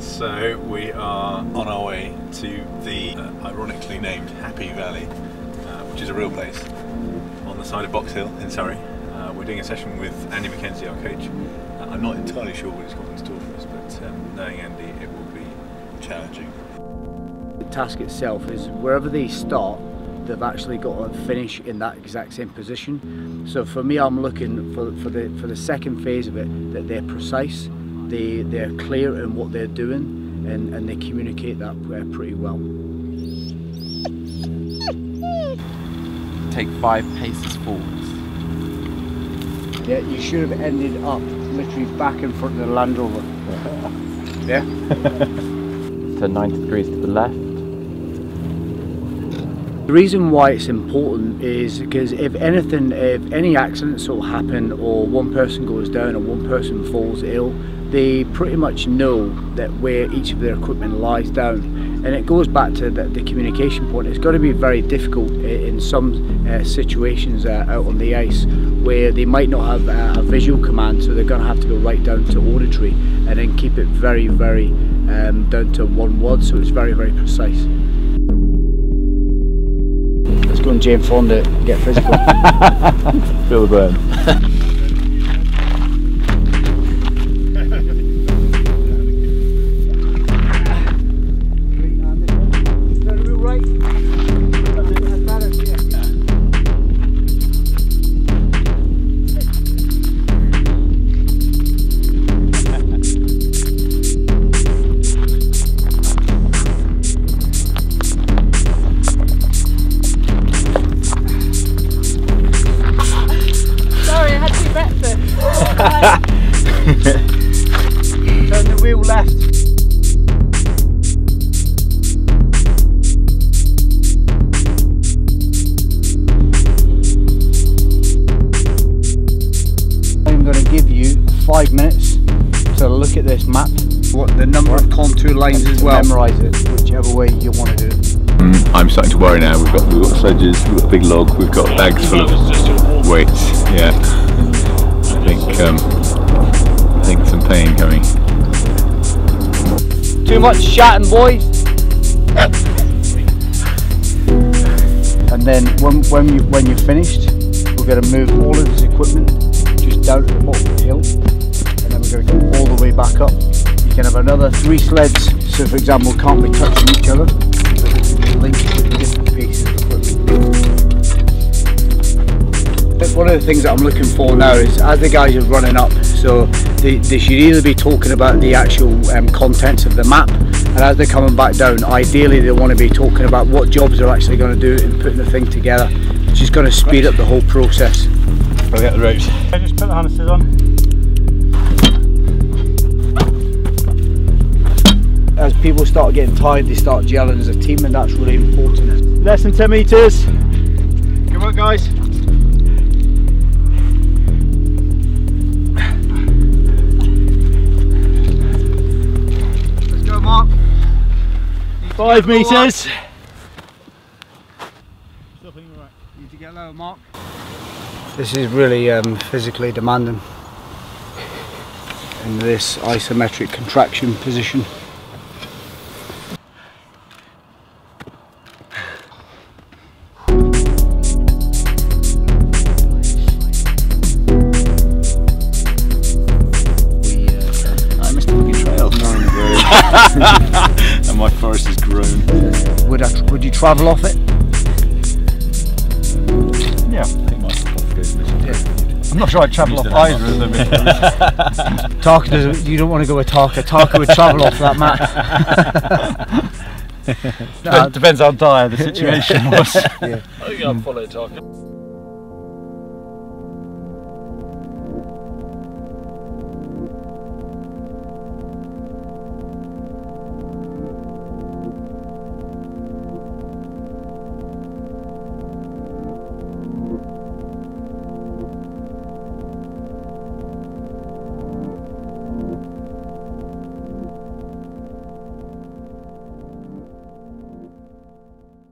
So we are on our way to the uh, ironically named Happy Valley, uh, which is a real place on the side of Box Hill in Surrey. Uh, we're doing a session with Andy McKenzie, our coach. Uh, I'm not entirely sure what he's got in store for us, but um, knowing Andy, it will be challenging. The task itself is wherever they start, they've actually got to finish in that exact same position. So for me, I'm looking for, for the for the second phase of it that they're precise, they they're clear in what they're doing, and, and they communicate that uh, pretty well. Take five paces forwards. Yeah, you should have ended up literally back in front of the Land Rover. yeah. Turn 90 degrees to the left. The reason why it's important is because if anything, if any accidents will happen or one person goes down or one person falls ill, they pretty much know that where each of their equipment lies down. And it goes back to the, the communication point. It's got to be very difficult in some uh, situations uh, out on the ice where they might not have a, a visual command, so they're going to have to go right down to auditory and then keep it very, very um, down to one word, so it's very, very precise. And Jane Fonda get physical. Feel the burn. wheel left. I'm going to give you five minutes to look at this map, what the number of contour lines as well. Memorise it, whichever way you want to do it. Mm, I'm starting to worry now. We've got we've got sledges, we've got a big log, we've got bags full of weights. Yeah, I think um, I think some pain coming. Too much chatting, boys. And then when when you when you're finished, we're going to move all of this equipment just down to the bottom of the hill, and then we're going to go all the way back up. You can have another three sleds, so for example, can't be touching each other. So this is linked with different pieces of equipment. One of the things that I'm looking for now is as the guys are running up, so they, they should either be talking about the actual um, contents of the map, and as they're coming back down, ideally they want to be talking about what jobs they're actually going to do in putting the thing together, which is going to speed up the whole process. I'll get the ropes. I just put the harnesses on. As people start getting tired, they start gelling as a team, and that's really important. Less than 10 metres. Come on guys. Five metres. Need to get lower, Mark. This is really um, physically demanding in this isometric contraction position. Forest has grown. would, I, would you travel off it? Yeah, I think my stuff goes I'm not sure I'd travel off Used to either of them. Tarka does you don't want to go with Tarka. Tarka would travel off that map. Depends how dire the situation was. yeah. I think I'll follow Tarkin.